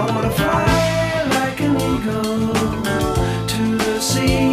I wanna fly like an eagle to the sea.